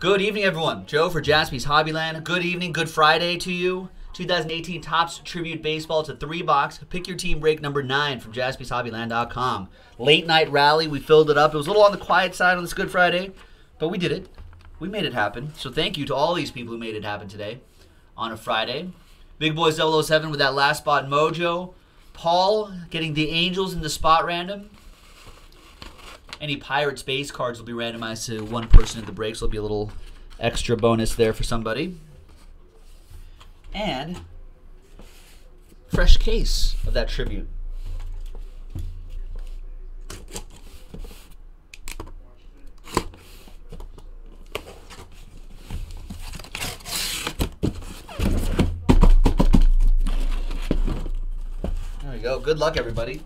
Good evening, everyone. Joe for Jaspy's Hobbyland. Good evening, good Friday to you. 2018 Topps Tribute Baseball. A three box. Pick your team break number nine from jaspyshobbyland.com. Late night rally. We filled it up. It was a little on the quiet side on this Good Friday, but we did it. We made it happen. So thank you to all these people who made it happen today on a Friday. Big Boys 007 with that last spot mojo. Paul getting the Angels in the spot random. Any Pirates base cards will be randomized to one person at the break, so there'll be a little extra bonus there for somebody. And fresh case of that tribute. There we go. Good luck, everybody.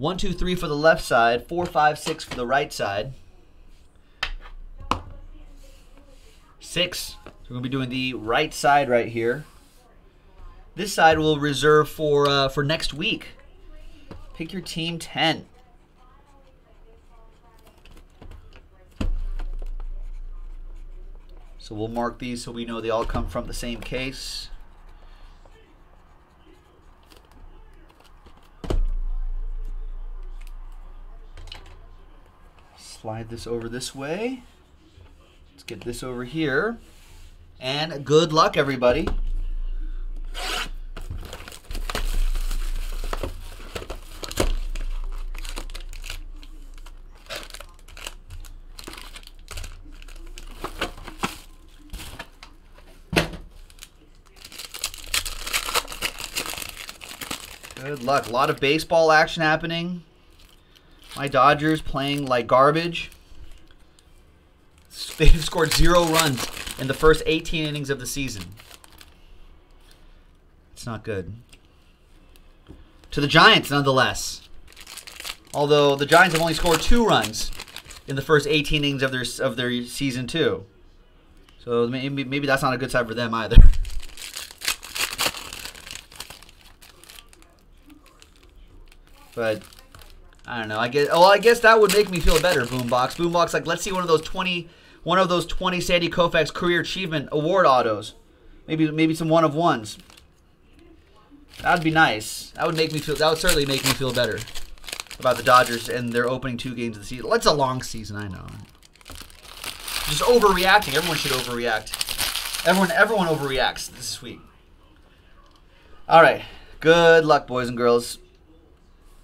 One, two, three for the left side. Four, five, six for the right side. Six. So we're gonna be doing the right side right here. This side we'll reserve for uh, for next week. Pick your team ten. So we'll mark these so we know they all come from the same case. Slide this over this way. Let's get this over here. And good luck, everybody. Good luck. A lot of baseball action happening. My Dodgers playing like garbage. They've scored zero runs in the first 18 innings of the season. It's not good. To the Giants, nonetheless. Although the Giants have only scored two runs in the first 18 innings of their of their season too. So maybe maybe that's not a good sign for them either. But I don't know. I guess. Oh, I guess that would make me feel better. Boombox. Boombox. Like, let's see one of those twenty, one of those twenty Sandy Koufax Career Achievement Award autos. Maybe, maybe some one of ones. That'd be nice. That would make me feel. That would certainly make me feel better about the Dodgers and their opening two games of the season. That's a long season, I know. Just overreacting. Everyone should overreact. Everyone, everyone overreacts this week. All right. Good luck, boys and girls.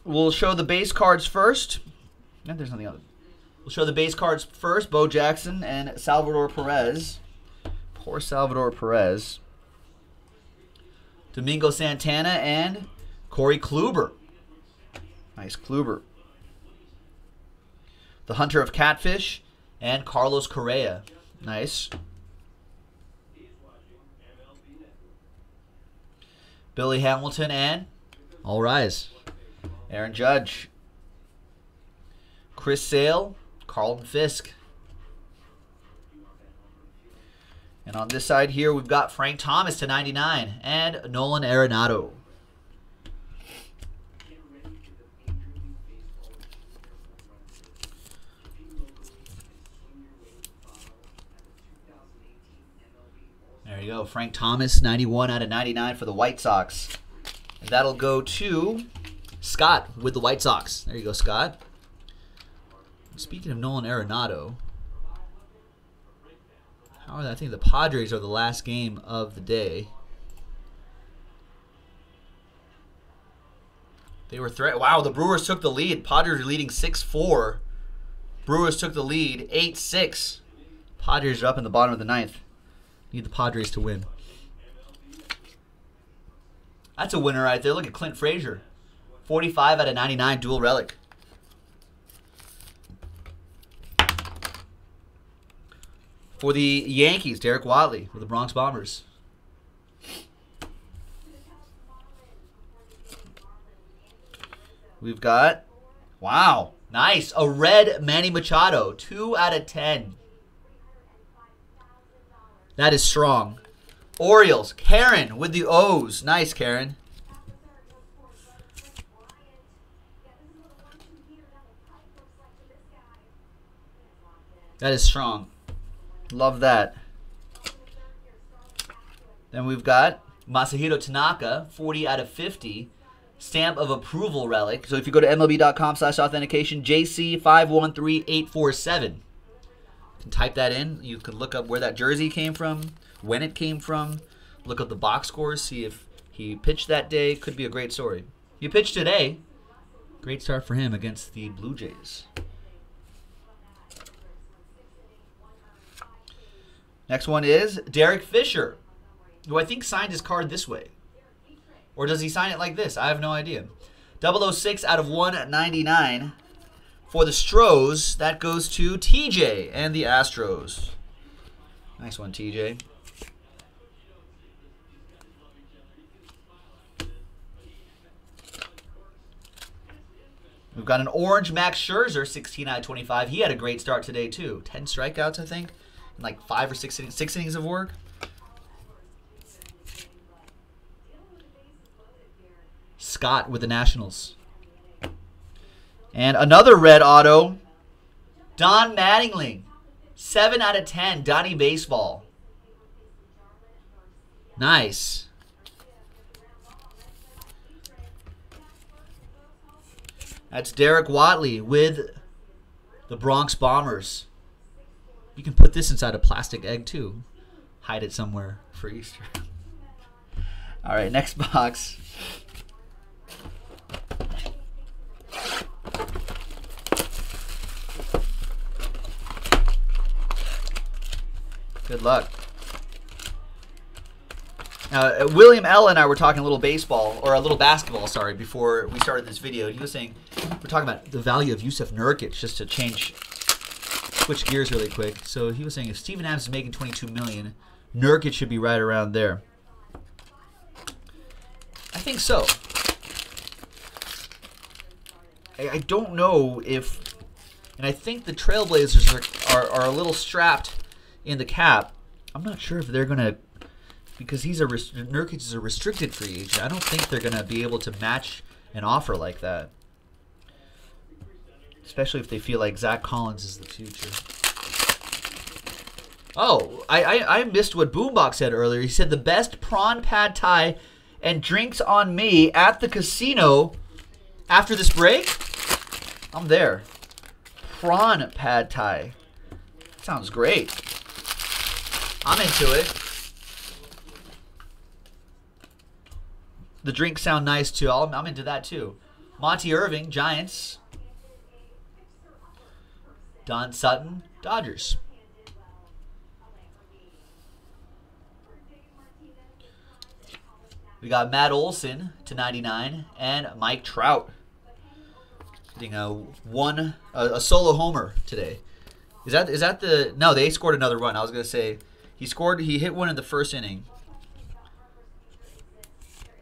We'll show the base cards first. Yeah, there's nothing else. We'll show the base cards first. Bo Jackson and Salvador Perez. Poor Salvador Perez. Domingo Santana and Corey Kluber. Nice Kluber. The Hunter of Catfish and Carlos Correa. Nice. Billy Hamilton and All Rise. Aaron Judge. Chris Sale, Carlton Fisk. And on this side here, we've got Frank Thomas to 99 and Nolan Arenado. There you go. Frank Thomas, 91 out of 99 for the White Sox. And that'll go to Scott with the White Sox. There you go, Scott. Speaking of Nolan Arenado, how? I think the Padres are the last game of the day. They were threat. Wow, the Brewers took the lead. Padres are leading 6-4. Brewers took the lead 8-6. Padres are up in the bottom of the ninth. Need the Padres to win. That's a winner right there. Look at Clint Frazier. 45 out of 99 dual relic. For the Yankees, Derek Watley with the Bronx Bombers. We've got, wow, nice. A red Manny Machado, 2 out of 10. That is strong. Orioles, Karen with the O's. Nice, Karen. That is strong. Love that. Then we've got Masahiro Tanaka, 40 out of 50. Stamp of approval relic. So if you go to MLB.com slash authentication, JC513847. You can type that in. You can look up where that jersey came from, when it came from, look up the box scores, see if he pitched that day. Could be a great story. He pitched today. Great start for him against the Blue Jays. Next one is Derek Fisher, who I think signed his card this way. Or does he sign it like this? I have no idea. 006 out of 199 for the Stros. That goes to TJ and the Astros. Nice one, TJ. We've got an orange Max Scherzer, 16 out of 25. He had a great start today, too. 10 strikeouts, I think like five or six innings, six innings of work. Scott with the Nationals. And another red auto, Don Mattingly. 7 out of 10, Donnie Baseball. Nice. That's Derek Watley with the Bronx Bombers. You can put this inside a plastic egg too. Hide it somewhere for Easter. All right, next box. Good luck. Now, uh, William L. and I were talking a little baseball, or a little basketball, sorry, before we started this video. He was saying, we're talking about the value of Jusuf Nurkic, just to change switch gears really quick. So he was saying if Steven Adams is making 22 million, Nurkic should be right around there. I think so. I, I don't know if, and I think the Trailblazers are, are, are a little strapped in the cap. I'm not sure if they're gonna because he's a Nurkic is a restricted free agent. I don't think they're gonna be able to match an offer like that. Especially if they feel like Zach Collins is the future. Oh, I, I, I missed what Boombox said earlier. He said the best prawn pad thai and drinks on me at the casino after this break. I'm there. Prawn pad thai. Sounds great. I'm into it. The drinks sound nice too. I'm, I'm into that too. Monte Irvin, Giants. Don Sutton, Dodgers. We got Matt Olson to 99 and Mike Trout getting a one a, a, solo homer today. Is that is that the no? They scored another run. I was gonna say he scored. He hit one in the first inning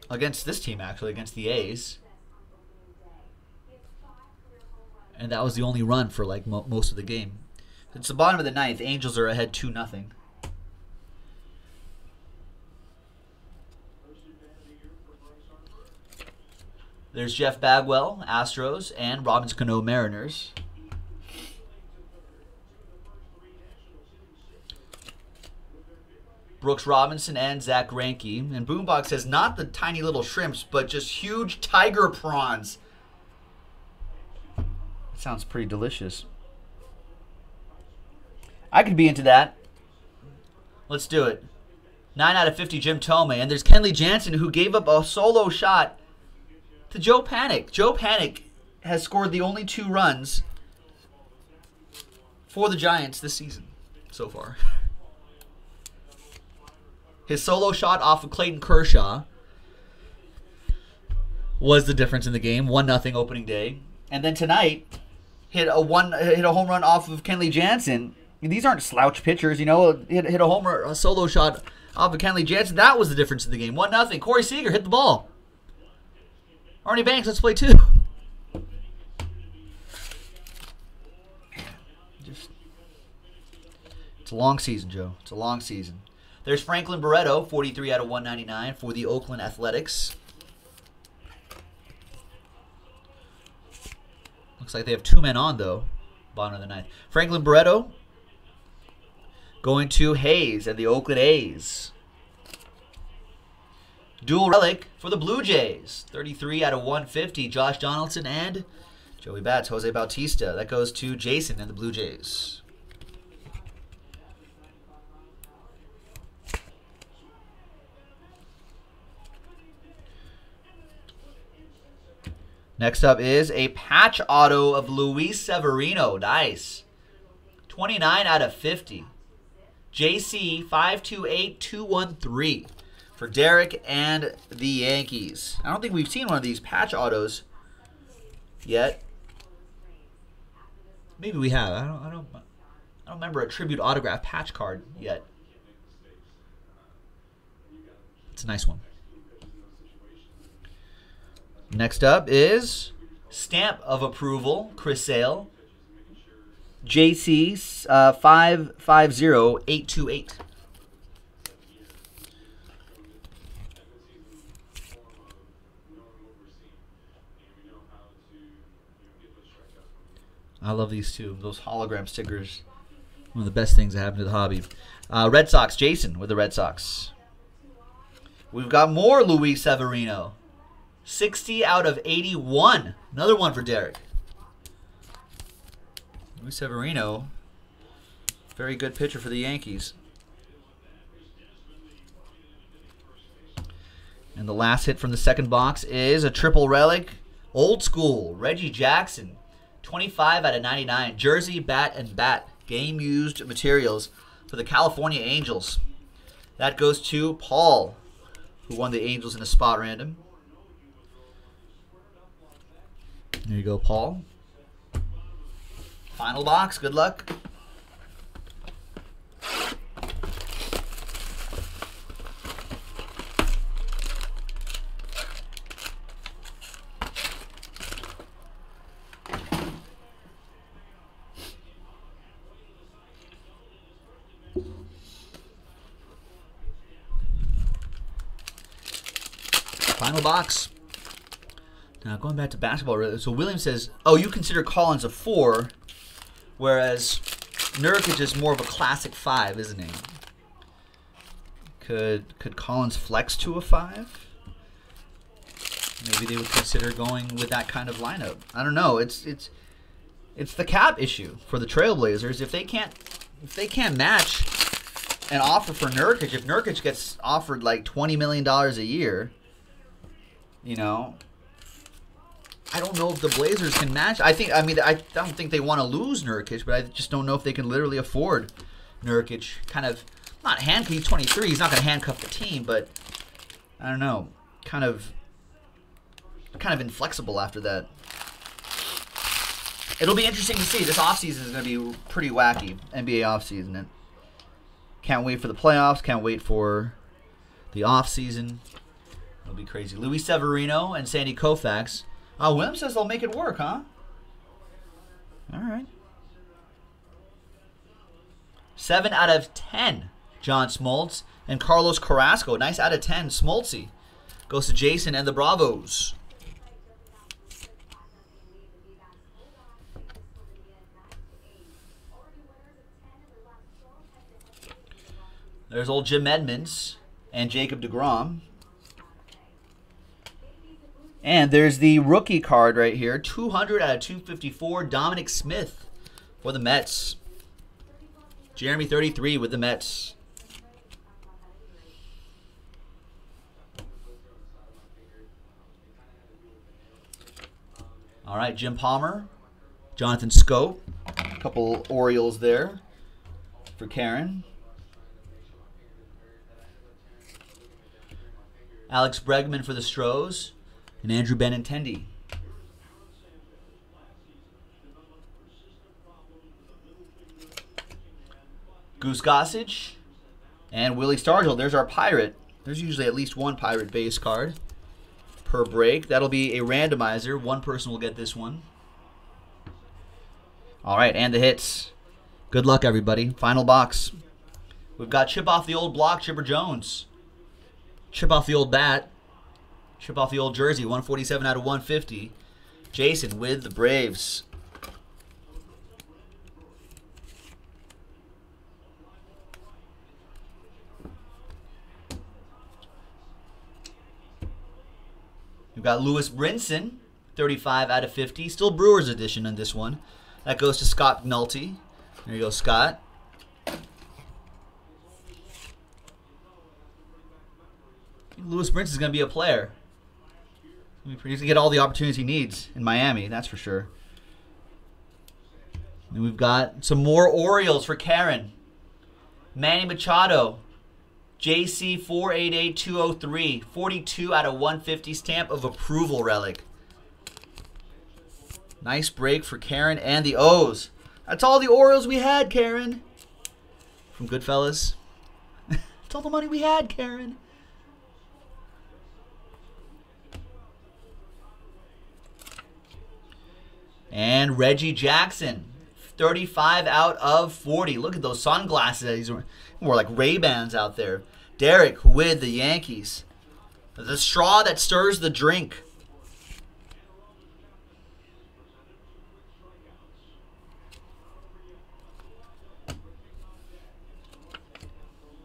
against this team actually against the A's. And that was the only run for like mo most of the game. It's the bottom of the ninth. Angels are ahead two nothing. There's Jeff Bagwell, Astros, and Robinson Cano, Mariners. Brooks Robinson and Zack Greinke. And Boombox says not the tiny little shrimps, but just huge tiger prawns Sounds pretty delicious. I could be into that. Let's do it. 9 out of 50, Jim Thome. And there's Kenley Jansen, who gave up a solo shot to Joe Panik. Joe Panik has scored the only two runs for the Giants this season so far. His solo shot off of Clayton Kershaw was the difference in the game. 1 nothing opening day. And then tonight, hit a one hit a home run off of Kenley Jansen. These aren't slouch pitchers, you know. Hit, hit a homer, a solo shot off of Kenley Jansen. That was the difference in the game. One nothing. Corey Seager hit the ball. Ernie Banks, let's play two. Just, it's a long season, Joe. It's a long season. There's Franklin Barreto, 43 out of 199 for the Oakland Athletics. Looks like they have two men on, though. Bottom of the ninth. Franklin Barreto Going to Hayes and the Oakland A's. Dual relic for the Blue Jays. 33 out of 150. Josh Donaldson and Joey Bats, Jose Bautista. That goes to Jason and the Blue Jays. Next up is a patch auto of Luis Severino. Nice. 29 out of 50. JC 528213 for Derek and the Yankees. I don't think we've seen one of these patch autos yet. Maybe we have. I don't I don't I don't remember a tribute autograph patch card yet. It's a nice one. Next up is stamp of approval, Chris Sale. JC uh, 550828. I love these two. Those hologram stickers. One of the best things that happened to the hobby. Uh, Red Sox, Jason with the Red Sox. We've got more Luis Severino. 60 out of 81. Another one for Derek. Luis Severino, very good pitcher for the Yankees. And the last hit from the second box is a triple relic. Old school, Reggie Jackson. 25 out of 99. Jersey, bat, and bat. Game used materials for the California Angels. That goes to Paul, who won the Angels in a spot random. There you go, Paul. Final box. Good luck. Final box. Now going back to basketball, so Williams says, "Oh, you consider Collins a four, whereas Nurkic is more of a classic five, isn't he? Could could Collins flex to a five? Maybe they would consider going with that kind of lineup. I don't know. It's it's it's the cap issue for the Trailblazers. If they can't if they can't match an offer for Nurkic, if Nurkic gets offered like twenty million dollars a year, you know, I don't know if the Blazers can match. I think. I mean, I don't think they want to lose Nurkic, but I just don't know if they can literally afford Nurkic. Kind of not handcuff. He's 23. He's not going to handcuff the team, but I don't know. Kind of, kind of inflexible after that. It'll be interesting to see. This offseason is going to be pretty wacky. NBA offseason. It can't wait for the playoffs. Can't wait for the offseason. It'll be crazy. Luis Severino and Sandy Koufax uh, Williams says they'll make it work, huh? All right. Seven out of ten, John Smoltz and Carlos Carrasco. Nice out of ten, Smoltzy. Goes to Jason and the Bravos. There's old Jim Edmonds and Jacob DeGrom. And there's the rookie card right here 200 out of 254, Dominic Smith for the Mets. Jeremy 33 with the Mets. All right, Jim Palmer, Jonathan Schoop, a couple Orioles there for Karen. Alex Bregman for the Stros and Andrew Benintendi. Goose Gossage and Willie Stargell. There's our pirate. There's usually at least one pirate base card per break. That'll be a randomizer. One person will get this one. All right, and the hits. Good luck, everybody. Final box. We've got chip off the old block, Chipper Jones. Chip off the old bat, Ship off the old jersey, 147 out of 150. Jason with the Braves. We've got Lewis Brinson, 35 out of 50. Still Brewers edition on this one. That goes to Scott Nulty. There you go, Scott. Lewis Brinson is going to be a player. He's to get all the opportunities he needs in Miami, that's for sure. And we've got some more Orioles for Karen. Manny Machado, JC 488203, 42 out of 150 stamp of approval relic. Nice break for Karen and the O's. That's all the Orioles we had, Karen. From Goodfellas. That's all the money we had, Karen. And Reggie Jackson, 35 out of 40. Look at those sunglasses. He's more like Ray-Bans out there. Derek with the Yankees. The straw that stirs the drink.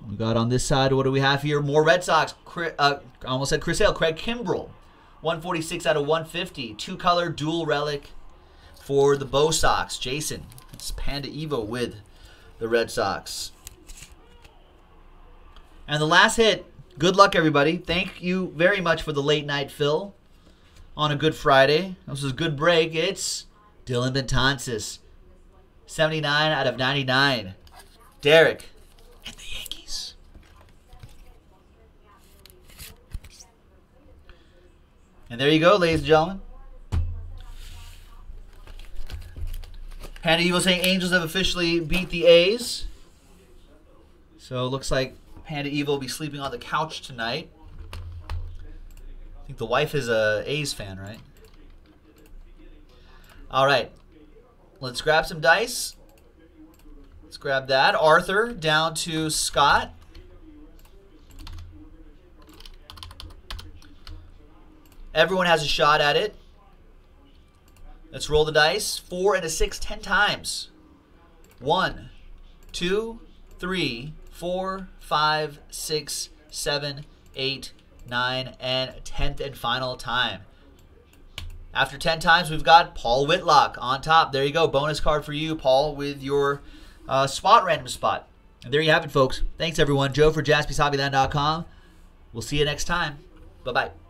We got on this side, what do we have here? More Red Sox. Uh, almost said Chris Hale. Craig Kimbrel. 146 out of 150. Two color dual relic for the Bo Sox. Jason. It's Panda Evo with the Red Sox. And the last hit. Good luck, everybody. Thank you very much for the late night fill on a good Friday. This is a good break. It's Dellin Betances. 79 out of 99. Derek and the Yankees. And there you go, ladies and gentlemen. Panda Evil saying Angels have officially beat the A's. So it looks like Panda Evil will be sleeping on the couch tonight. I think the wife is a A's fan, right? All right. Let's grab some dice. Let's grab that. Arthur down to Scott. Everyone has a shot at it. Let's roll the dice. Four and a six, ten times. One, two, three, four, five, six, seven, eight, nine, and tenth and final time. After 10 times, we've got Paul Whitlock on top. There you go. Bonus card for you, Paul, with your uh, spot random spot. And there you have it, folks. Thanks, everyone. Joe for jaspyshobbyland.com. We'll see you next time. Bye-bye.